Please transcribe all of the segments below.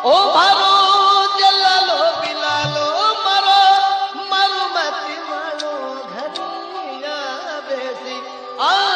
ओ भारो जलालो बिलालो मरो मरु मत मरो घरिया बेसी। आ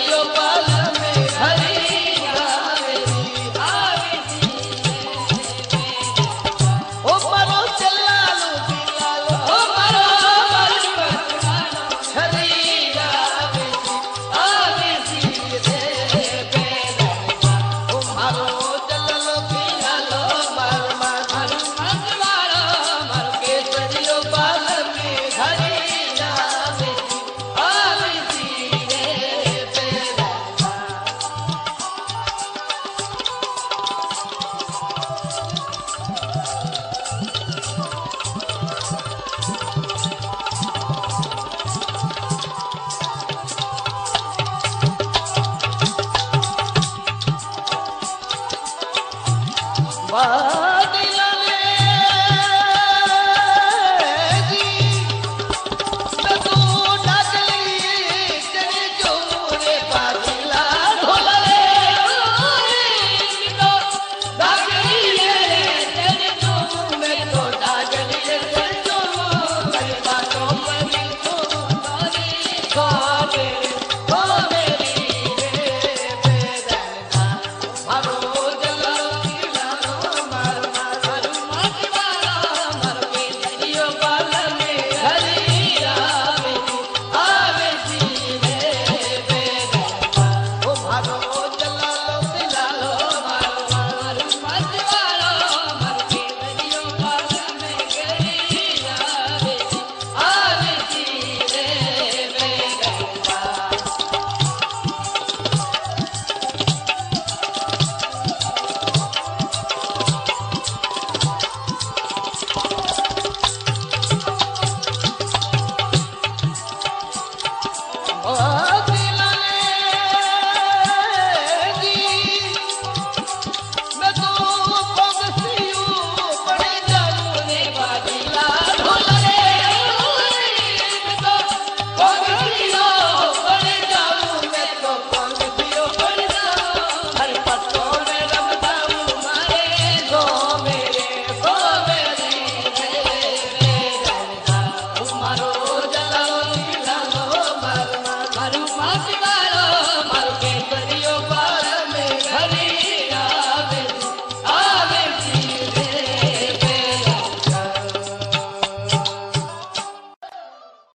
yo Allah